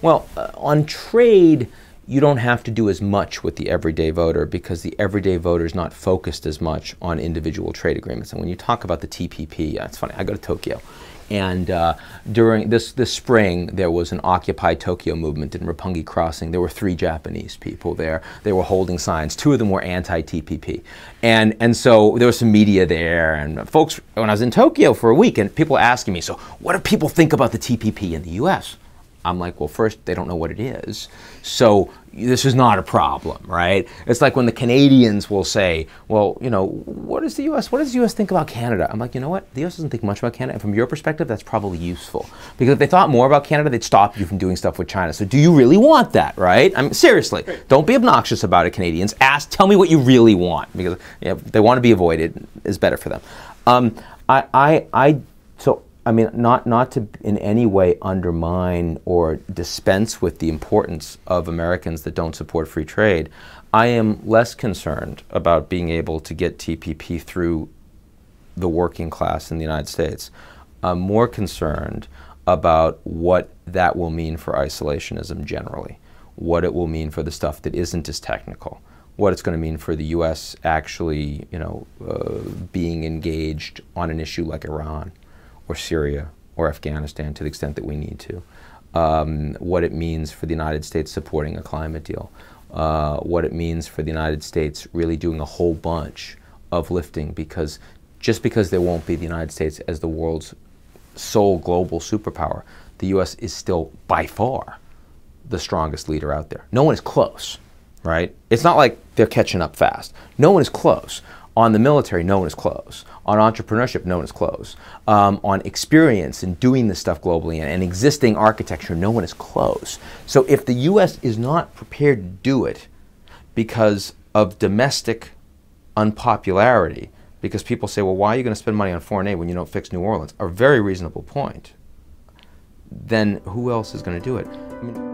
Well, uh, on trade, you don't have to do as much with the everyday voter because the everyday voter is not focused as much on individual trade agreements. And when you talk about the TPP, yeah, it's funny, I go to Tokyo. And uh, during this, this spring, there was an Occupy Tokyo movement in Roppongi Crossing. There were three Japanese people there. They were holding signs. Two of them were anti-TPP. And, and so there was some media there. And folks, when I was in Tokyo for a week, and people asking me, so what do people think about the TPP in the U.S.? I'm like, well, first, they don't know what it is. So this is not a problem, right? It's like when the Canadians will say, well, you know, what does the U.S., what does the U.S. think about Canada? I'm like, you know what? The U.S. doesn't think much about Canada. And from your perspective, that's probably useful. Because if they thought more about Canada, they'd stop you from doing stuff with China. So do you really want that, right? I mean, seriously, don't be obnoxious about it, Canadians. Ask, tell me what you really want. Because you know, they want to be avoided, is better for them. Um, I, I, I, so I mean, not, not to in any way undermine or dispense with the importance of Americans that don't support free trade. I am less concerned about being able to get TPP through the working class in the United States. I'm more concerned about what that will mean for isolationism generally, what it will mean for the stuff that isn't as technical, what it's going to mean for the U.S. actually, you know, uh, being engaged on an issue like Iran or Syria or Afghanistan to the extent that we need to. Um, what it means for the United States supporting a climate deal. Uh, what it means for the United States really doing a whole bunch of lifting because just because there won't be the United States as the world's sole global superpower, the U.S. is still by far the strongest leader out there. No one is close, right? It's not like they're catching up fast. No one is close. On the military, no one is close. On entrepreneurship, no one is close. Um, on experience and doing this stuff globally and, and existing architecture, no one is close. So if the U.S. is not prepared to do it because of domestic unpopularity, because people say, well, why are you going to spend money on foreign aid when you don't fix New Orleans? A very reasonable point. Then who else is going to do it? I mean,